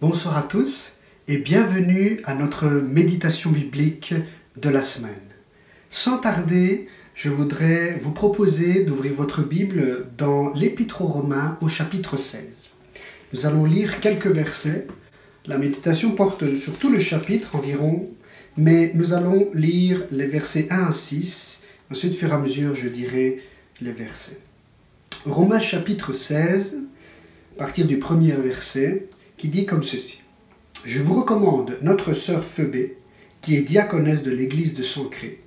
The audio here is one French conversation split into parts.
Bonsoir à tous et bienvenue à notre méditation biblique de la semaine. Sans tarder, je voudrais vous proposer d'ouvrir votre Bible dans l'Épître aux Romains au chapitre 16. Nous allons lire quelques versets. La méditation porte sur tout le chapitre environ, mais nous allons lire les versets 1 à 6. Ensuite, au fur et à mesure, je dirai les versets. Romains chapitre 16, à partir du premier verset qui dit comme ceci. Je vous recommande notre sœur Phoebé, qui est diaconesse de l'église de Sancré.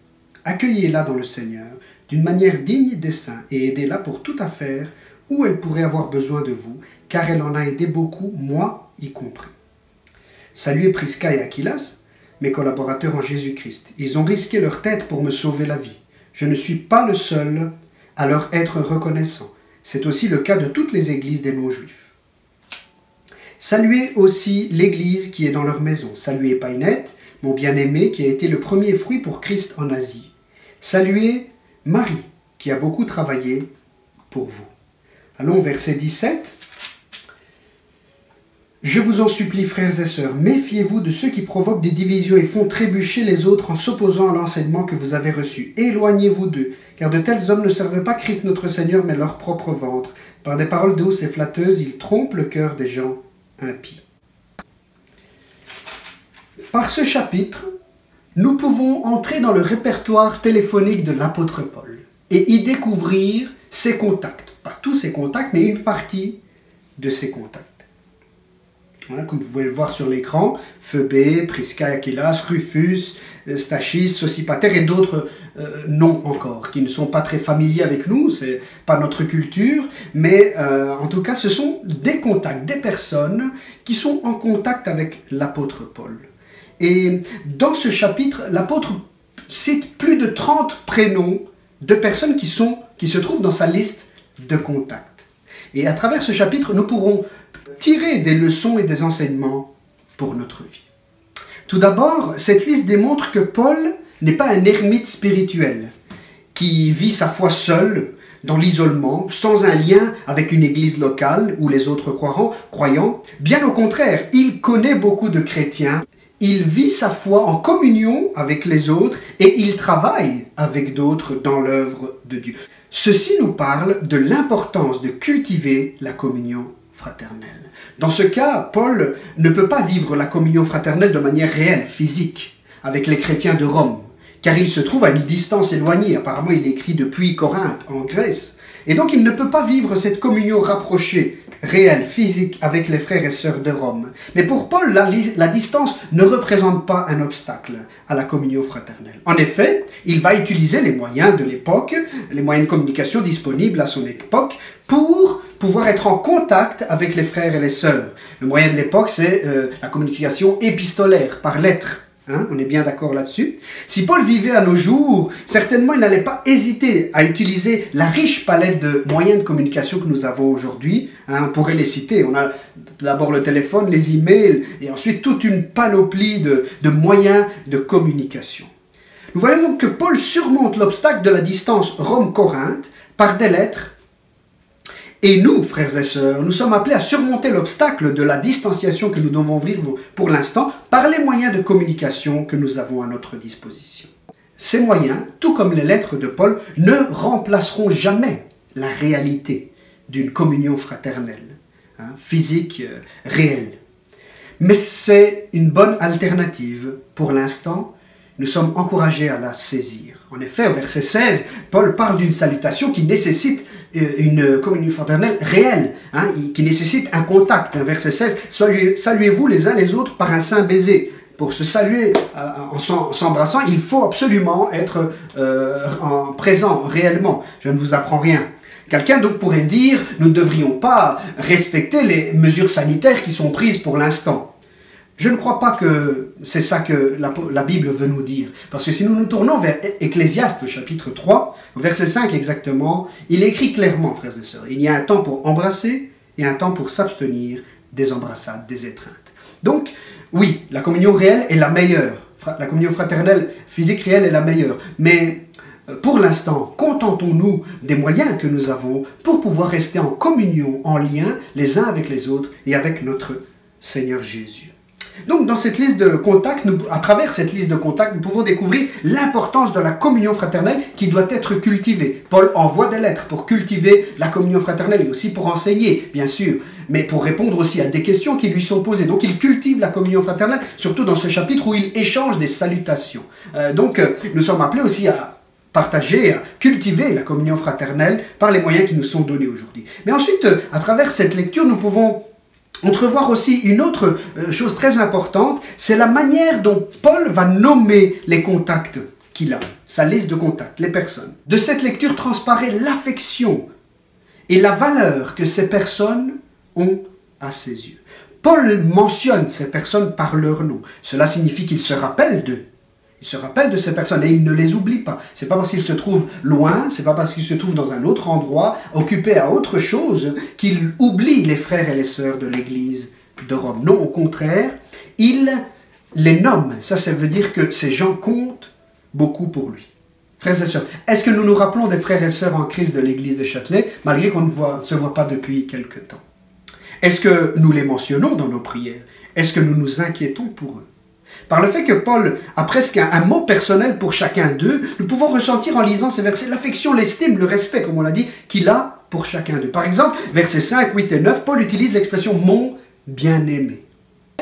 Accueillez-la dans le Seigneur d'une manière digne des saints et aidez-la pour toute affaire où elle pourrait avoir besoin de vous, car elle en a aidé beaucoup, moi y compris. Saluez Prisca et Aquilas, mes collaborateurs en Jésus-Christ. Ils ont risqué leur tête pour me sauver la vie. Je ne suis pas le seul à leur être reconnaissant. C'est aussi le cas de toutes les églises des non-juifs. Saluez aussi l'Église qui est dans leur maison. Saluez Painette, mon bien-aimé, qui a été le premier fruit pour Christ en Asie. Saluez Marie, qui a beaucoup travaillé pour vous. Allons, verset 17. Je vous en supplie, frères et sœurs, méfiez-vous de ceux qui provoquent des divisions et font trébucher les autres en s'opposant à l'enseignement que vous avez reçu. Éloignez-vous d'eux, car de tels hommes ne servent pas Christ notre Seigneur, mais leur propre ventre. Par des paroles douces et flatteuses, ils trompent le cœur des gens impie. Par ce chapitre, nous pouvons entrer dans le répertoire téléphonique de l'apôtre Paul et y découvrir ses contacts. Pas tous ses contacts, mais une partie de ses contacts. Comme vous pouvez le voir sur l'écran, Phoebe, Prisca, Aquilas, Rufus, Stachys, Sosipater et d'autres euh, noms encore, qui ne sont pas très familiers avec nous, c'est pas notre culture, mais euh, en tout cas, ce sont des contacts, des personnes qui sont en contact avec l'apôtre Paul. Et dans ce chapitre, l'apôtre cite plus de 30 prénoms de personnes qui, sont, qui se trouvent dans sa liste de contacts. Et à travers ce chapitre, nous pourrons tirer des leçons et des enseignements pour notre vie. Tout d'abord, cette liste démontre que Paul n'est pas un ermite spirituel qui vit sa foi seul dans l'isolement, sans un lien avec une église locale ou les autres croyants. Bien au contraire, il connaît beaucoup de chrétiens, il vit sa foi en communion avec les autres et il travaille avec d'autres dans l'œuvre de Dieu. Ceci nous parle de l'importance de cultiver la communion fraternelle. Dans ce cas, Paul ne peut pas vivre la communion fraternelle de manière réelle, physique, avec les chrétiens de Rome, car il se trouve à une distance éloignée. Apparemment, il écrit depuis Corinthe, en Grèce. Et donc, il ne peut pas vivre cette communion rapprochée, réelle, physique, avec les frères et sœurs de Rome. Mais pour Paul, la, distance ne représente pas un obstacle à la communion fraternelle. En effet, il va utiliser les moyens de l'époque, les moyens de communication disponibles à son époque, pour pouvoir être en contact avec les frères et les sœurs. Le moyen de l'époque, c'est euh, la communication épistolaire, par lettres. Hein, on est bien d'accord là-dessus. Si Paul vivait à nos jours, certainement il n'allait pas hésiter à utiliser la riche palette de moyens de communication que nous avons aujourd'hui. Hein, on pourrait les citer. On a d'abord le téléphone, les emails, et ensuite toute une panoplie de, de moyens de communication. Nous voyons donc que Paul surmonte l'obstacle de la distance Rome-Corinthe par des lettres et nous, frères et sœurs, nous sommes appelés à surmonter l'obstacle de la distanciation que nous devons vivre pour l'instant par les moyens de communication que nous avons à notre disposition. Ces moyens, tout comme les lettres de Paul, ne remplaceront jamais la réalité d'une communion fraternelle, hein, physique, euh, réelle. Mais c'est une bonne alternative pour l'instant. Nous sommes encouragés à la saisir. En effet, au verset 16, Paul parle d'une salutation qui nécessite une communion fraternelle réelle, hein, qui nécessite un contact. Verset 16, saluez-vous les uns les autres par un saint baiser. Pour se saluer euh, en s'embrassant, il faut absolument être euh, en présent réellement. Je ne vous apprends rien. Quelqu'un donc pourrait dire, nous ne devrions pas respecter les mesures sanitaires qui sont prises pour l'instant. Je ne crois pas que c'est ça que la, Bible veut nous dire. Parce que si nous nous tournons vers Ecclésiaste chapitre 3, verset 5 exactement, il écrit clairement, frères et sœurs, il y a un temps pour embrasser et un temps pour s'abstenir des embrassades, des étreintes. Donc, oui, la communion réelle est la meilleure, la communion fraternelle physique réelle est la meilleure. Mais euh, pour l'instant, contentons-nous des moyens que nous avons pour pouvoir rester en communion, en lien les uns avec les autres et avec notre Seigneur Jésus. Donc dans cette liste de contacts, nous, à travers cette liste de contacts, nous pouvons découvrir l'importance de la communion fraternelle qui doit être cultivée. Paul envoie des lettres pour cultiver la communion fraternelle et aussi pour enseigner, bien sûr, mais pour répondre aussi à des questions qui lui sont posées. Donc il cultive la communion fraternelle, surtout dans ce chapitre où il échange des salutations. Euh, donc euh, nous sommes appelés aussi à partager, à cultiver la communion fraternelle par les moyens qui nous sont donnés aujourd'hui. Mais ensuite, euh, à travers cette lecture, nous pouvons entrevoir aussi une autre euh, chose très importante, c'est la manière dont Paul va nommer les contacts qu'il a, sa liste de contacts, les personnes. De cette lecture transparaît l'affection et la valeur que ces personnes ont à ses yeux. Paul mentionne ces personnes par leur nom. Cela signifie qu'il se rappelle d'eux. Il se rappelle de ces personnes et il ne les oublie pas. C'est pas parce qu'ils se trouvent loin, c'est pas parce qu'ils se trouvent dans un autre endroit, occupés à autre chose, qu'il oublie les frères et les sœurs de l'Église de Rome. Non, au contraire, il les nomme. Ça, ça veut dire que ces gens comptent beaucoup pour lui. Frères et sœurs, est-ce que nous nous rappelons des frères et sœurs en crise de l'Église de Châtelet, malgré qu'on ne se voit pas depuis quelque temps? Est-ce que nous les mentionnons dans nos prières? Est-ce que nous nous inquiétons pour eux? Par le fait que Paul a presque un, mot personnel pour chacun d'eux, nous pouvons ressentir en lisant ces versets l'affection, l'estime, le respect, comme on l'a dit, qu'il a pour chacun d'eux. Par exemple, versets 5, 8 et 9, Paul utilise l'expression mon bien-aimé.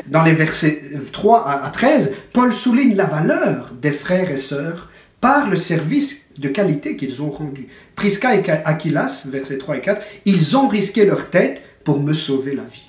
Dans les versets 3 à 13, Paul souligne la valeur des frères et sœurs par le service de qualité qu'ils ont rendu. Prisca et Aquilas, versets 3 et 4, ils ont risqué leur tête pour me sauver la vie.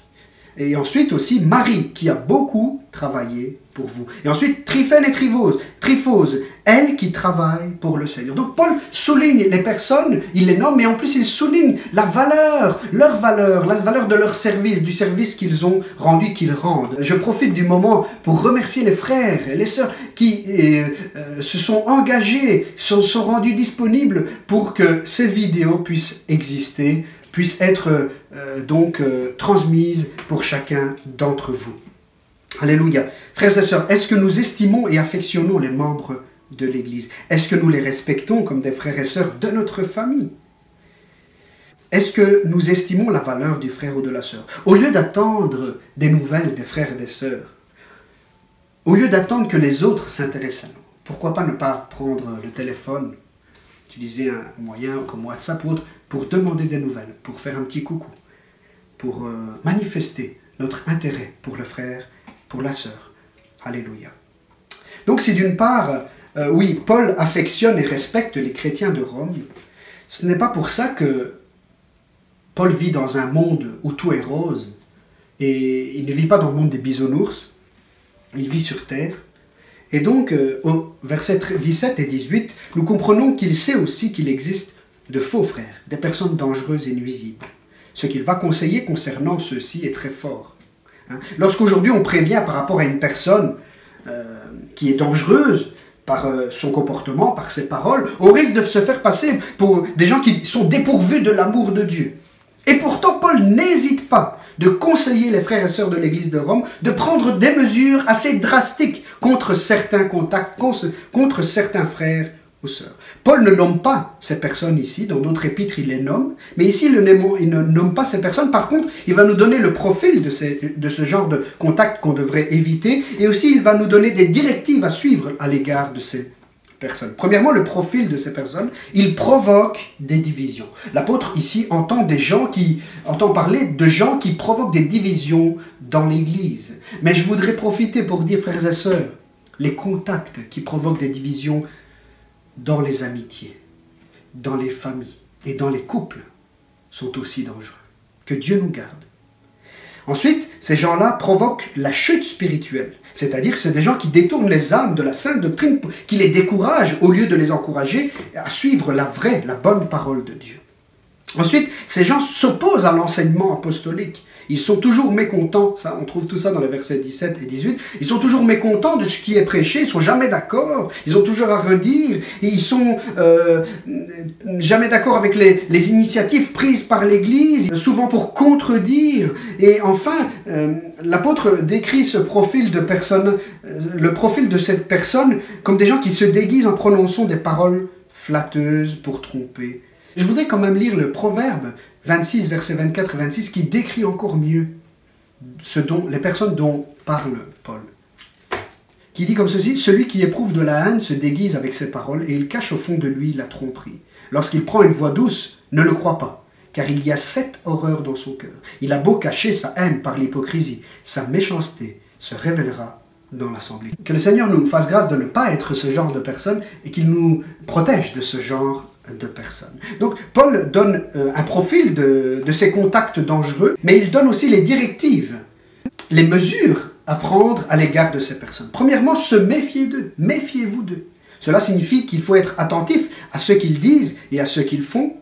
Et ensuite aussi Marie, qui a beaucoup travaillé vous. Et ensuite Tryphène et Trifose, Tryphose, elle qui travaille pour le Seigneur. Donc Paul souligne les personnes, il les nomme, mais en plus il souligne la valeur, leur valeur, la valeur de leur service, du service qu'ils ont rendu, qu'ils rendent. Je profite du moment pour remercier les frères et les sœurs qui euh, euh, se sont engagés, sont, sont rendus disponibles pour que ces vidéos puissent exister puisse être euh, donc euh, transmise pour chacun d'entre vous. Alléluia. Frères et sœurs, est-ce que nous estimons et affectionnons les membres de l'Église? Est-ce que nous les respectons comme des frères et sœurs de notre famille? Est-ce que nous estimons la valeur du frère ou de la sœur? Au lieu d'attendre des nouvelles des frères et des sœurs, au lieu d'attendre que les autres s'intéressent à nous, pourquoi pas ne pas prendre le téléphone, utiliser un moyen comme WhatsApp ou autre pour demander des nouvelles, pour faire un petit coucou, pour euh, manifester notre intérêt pour le frère, pour la sœur. Alléluia. Donc si d'une part, euh, oui, Paul affectionne et respecte les chrétiens de Rome, ce n'est pas pour ça que Paul vit dans un monde où tout est rose, et il ne vit pas dans le monde des bisounours, il vit sur terre. Et donc, euh, au verset 17 et 18, nous comprenons qu'il sait aussi qu'il existe de faux frères, des personnes dangereuses et nuisibles. Ce qu'il va conseiller concernant ceux-ci est très fort. Hein? Lorsqu'aujourd'hui on prévient par rapport à une personne euh, qui est dangereuse par euh, son comportement, par ses paroles, on risque de se faire passer pour des gens qui sont dépourvus de l'amour de Dieu. Et pourtant, Paul n'hésite pas de conseiller les frères et sœurs de l'Église de Rome de prendre des mesures assez drastiques contre certains contacts, contre certains frères Paul ne nomme pas ces personnes ici, dans d'autres épîtres il les nomme, mais ici il ne nomme pas ces personnes, par contre il va nous donner le profil de, de ce genre de contact qu'on devrait éviter, et aussi il va nous donner des directives à suivre à l'égard de ces personnes. Premièrement, le profil de ces personnes, il provoque des divisions. L'apôtre ici entend des gens qui entend parler de gens qui provoquent des divisions dans l'Église. Mais je voudrais profiter pour dire, frères et sœurs, les contacts qui provoquent des divisions dans les amitiés, dans les familles et dans les couples sont aussi dangereux. Que Dieu nous garde. Ensuite, ces gens-là provoquent la chute spirituelle. C'est-à-dire que c'est des gens qui détournent les âmes de la sainte doctrine, qui les découragent au lieu de les encourager à suivre la vraie, la bonne parole de Dieu. Ensuite, ces gens s'opposent à l'enseignement apostolique. Ils sont toujours mécontents, ça, on trouve tout ça dans les versets 17 et 18. Ils sont toujours mécontents de ce qui est prêché, ils sont jamais d'accord, ils ont toujours à redire, ils sont euh, jamais d'accord avec les, les, initiatives prises par l'Église, souvent pour contredire. Et enfin, euh, l'apôtre décrit ce profil de personne, euh, le profil de cette personne comme des gens qui se déguisent en prononçant des paroles flatteuses pour tromper. Je voudrais quand même lire le proverbe 26, verset 24 et 26, qui décrit encore mieux ce dont, les personnes dont parle Paul. Qui dit comme ceci, Celui qui éprouve de la haine se déguise avec ses paroles et il cache au fond de lui la tromperie. Lorsqu'il prend une voix douce, ne le crois pas, car il y a sept horreurs dans son cœur. Il a beau cacher sa haine par l'hypocrisie, sa méchanceté se révélera dans l'assemblée. Que le Seigneur nous fasse grâce de ne pas être ce genre de personne et qu'il nous protège de ce genre de personnes. Donc Paul donne euh, un profil de, de ces contacts dangereux, mais il donne aussi les directives, les mesures à prendre à l'égard de ces personnes. Premièrement, se méfier d'eux, méfiez-vous d'eux. Cela signifie qu'il faut être attentif à ce qu'ils disent et à ce qu'ils font,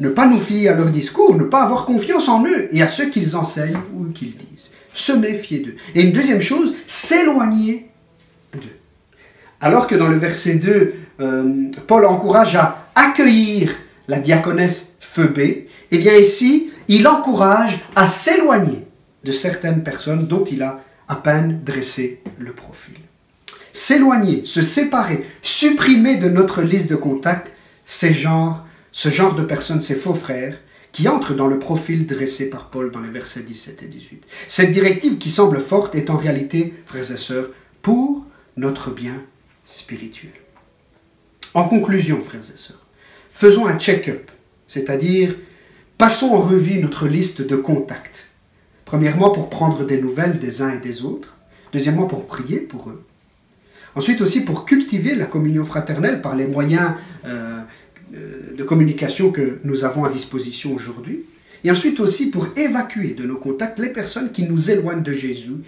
ne pas nous fier à leur discours, ne pas avoir confiance en eux et à ce qu'ils enseignent ou qu'ils disent. Se méfier d'eux. Et une deuxième chose, s'éloigner d'eux. Alors que dans le verset 2, euh, Paul encourage à accueillir la diaconesse Phoebé, eh bien ici, il encourage à s'éloigner de certaines personnes dont il a à peine dressé le profil. S'éloigner, se séparer, supprimer de notre liste de contacts ces genres, ce genre de personnes, ces faux frères, qui entrent dans le profil dressé par Paul dans les versets 17 et 18. Cette directive qui semble forte est en réalité, frères et sœurs, pour notre bien spirituel. En conclusion, frères et sœurs, faisons un check-up, c'est-à-dire passons en revue notre liste de contacts. Premièrement, pour prendre des nouvelles des uns et des autres. Deuxièmement, pour prier pour eux. Ensuite aussi pour cultiver la communion fraternelle par les moyens euh, euh, de communication que nous avons à disposition aujourd'hui. Et ensuite aussi pour évacuer de nos contacts les personnes qui nous éloignent de Jésus,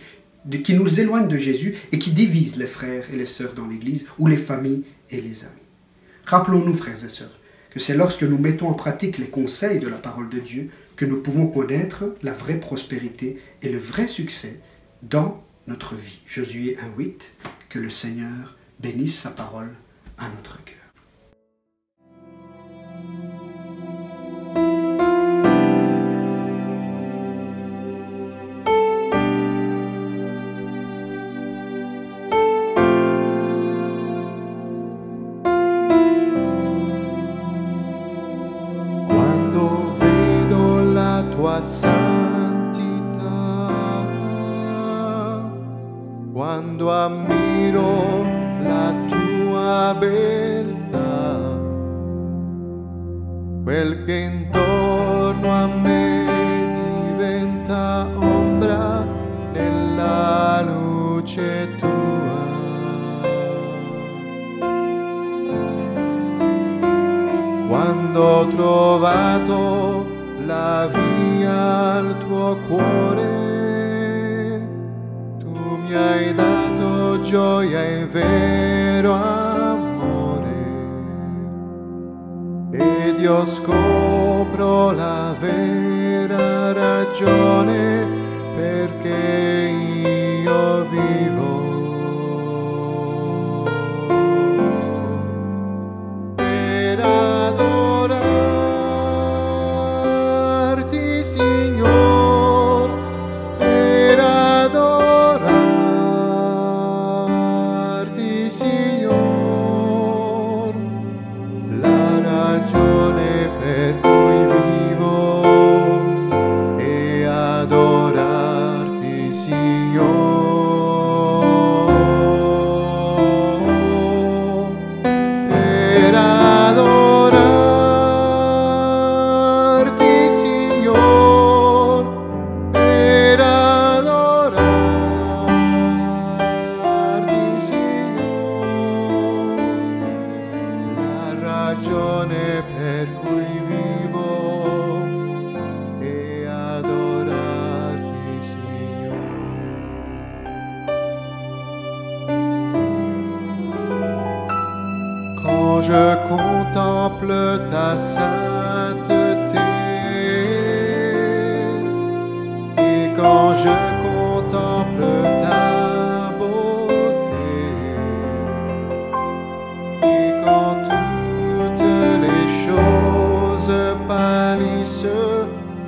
qui nous éloignent de Jésus et qui divisent les frères et les sœurs dans l'Église ou les familles et les amis. Rappelons-nous, frères et sœurs, que c'est lorsque nous mettons en pratique les conseils de la parole de Dieu que nous pouvons connaître la vraie prospérité et le vrai succès dans notre vie. Josué 1.8, que le Seigneur bénisse sa parole à notre cœur. Quando ammiro la tua beltà, quel che intorno a me diventa ombra nella luce tua. Quando ho trovato la via cuore, mi hai dato gioia e vero amore ed io scopro la vera ragione perché io vivo.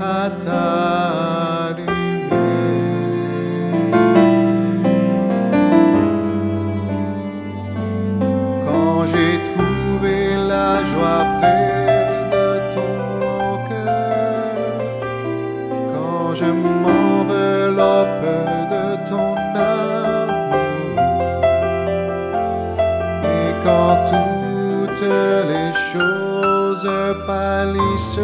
À ta lumière. Quand j'ai trouvé la joie près de ton cœur, quand je m'enveloppe de ton amour, et quand toutes les choses pâlissent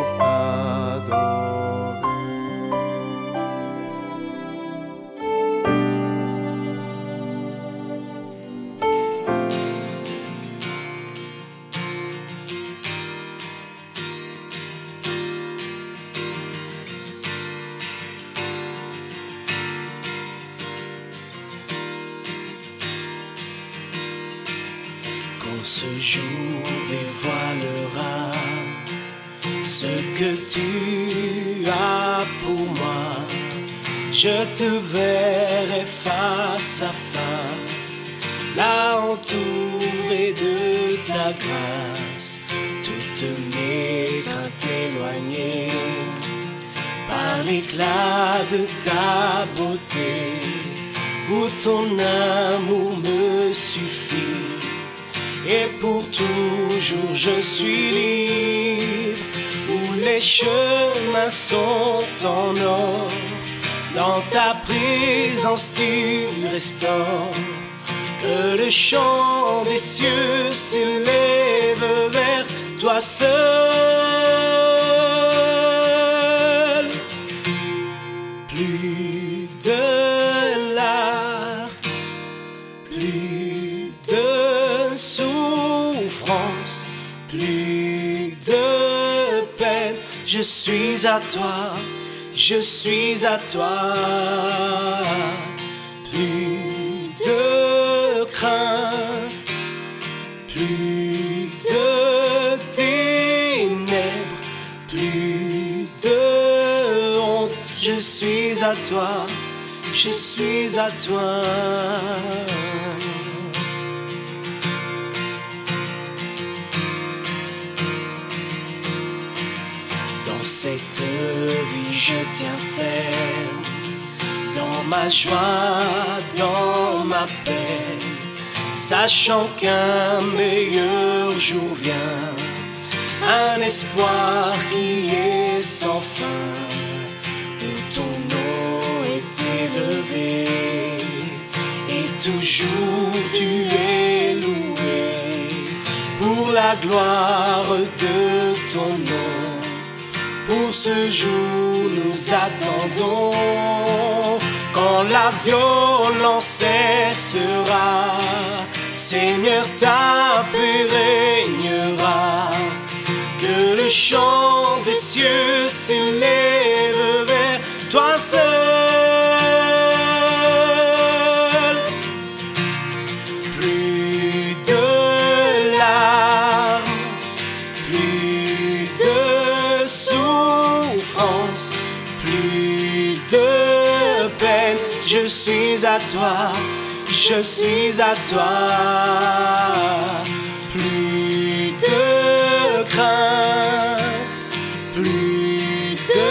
c'est je te verrai face à face, là entouré de ta grâce, toutes mes craintes éloignées par l'éclat de ta beauté, où ton amour me suffit. Et pour toujours je suis libre, où les chemins sont en or. Dans ta présence tu restaures, que le chant des cieux s'élève vers toi seul. Plus de larmes, plus de souffrance, plus de peine. Je suis à toi, je suis à toi. Plus de crainte, plus de ténèbres, plus de honte. Je suis à toi, je suis à toi. Cette vie, je tiens ferme. Dans ma joie, dans ma paix, sachant qu'un meilleur jour vient, un espoir qui est sans fin, où ton nom est élevé, et toujours tu es loué pour la gloire de ton nom. Ce jour, nous attendons quand la violence cessera. Seigneur, ta paix régnera. Que le chant des cieux s'élève toi seul. Je suis à toi, je suis à toi. Plus de crainte, plus de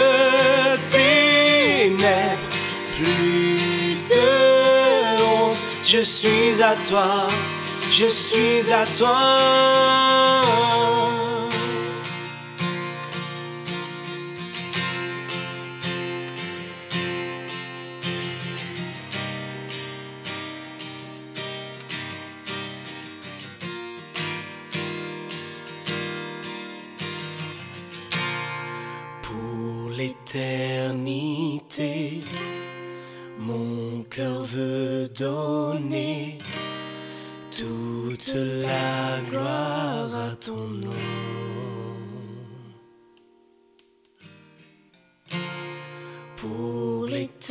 ténèbres, plus je suis à toi, je suis à toi. L'éternité, mon cœur veut donner toute la gloire à ton nom. Pour l'éternité,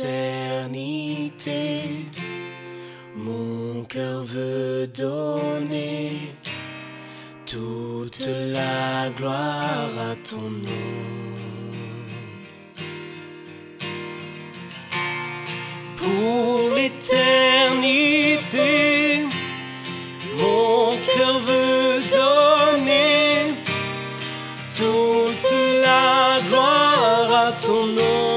mon cœur veut donner toute la gloire à ton nom. Toute la gloire à ton nom.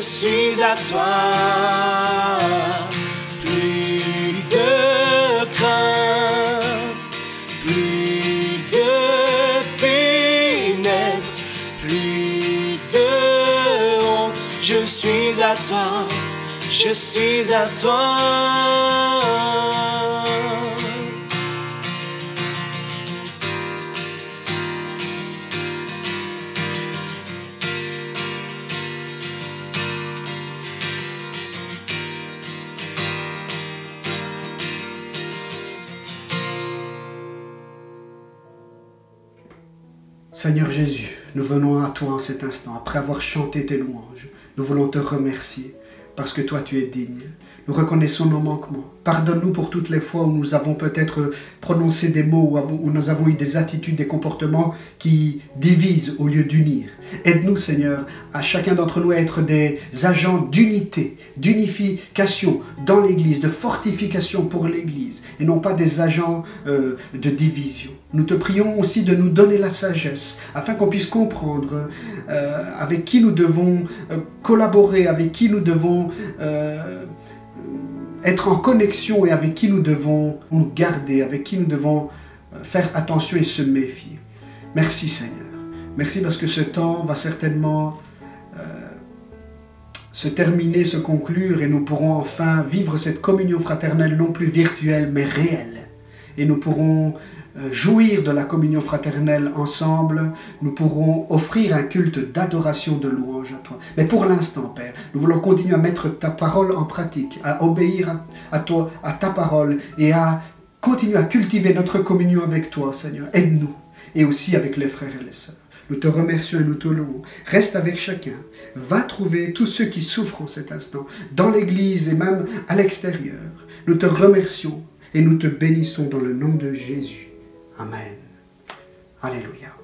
Je suis à toi. Plus de crainte, plus de ténèbres, plus de honte. Je suis à toi, je suis à toi. Nous venons à toi en cet instant, après avoir chanté tes louanges. Nous voulons te remercier parce que toi tu es digne. Nous reconnaissons nos manquements. Pardonne-nous pour toutes les fois où nous avons peut-être prononcé des mots, où nous avons eu des attitudes, des comportements qui divisent au lieu d'unir. Aide-nous Seigneur, à chacun d'entre nous à être des agents d'unité, d'unification dans l'Église, de fortification pour l'Église, et non pas des agents euh, de division. Nous te prions aussi de nous donner la sagesse, afin qu'on puisse comprendre euh, avec qui nous devons euh, collaborer, avec qui nous devons être en connexion et avec qui nous devons nous garder, avec qui nous devons euh, faire attention et se méfier. Merci Seigneur. Merci parce que ce temps va certainement euh, se terminer, se conclure et nous pourrons enfin vivre cette communion fraternelle non plus virtuelle mais réelle. Et nous pourrons jouir de la communion fraternelle ensemble, nous pourrons offrir un culte d'adoration, de louange à toi. Mais pour l'instant, Père, nous voulons continuer à mettre ta parole en pratique, à obéir à, à toi, à ta parole et à continuer à cultiver notre communion avec toi, Seigneur. Aide-nous et aussi avec les frères et les sœurs. Nous te remercions et nous te louons. Reste avec chacun. Va trouver tous ceux qui souffrent en cet instant, dans l'Église et même à l'extérieur. Nous te remercions et nous te bénissons dans le nom de Jésus. Amen. Alléluia.